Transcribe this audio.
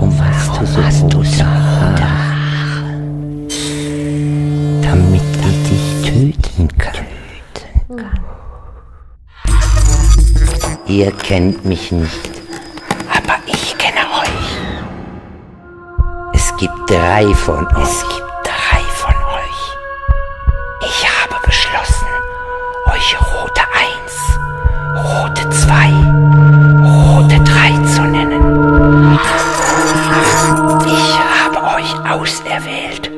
du so rosa Haare? Damit ich dich töten kann. Ihr kennt mich nicht, aber ich kenne euch. Es gibt drei von euch. auserwählt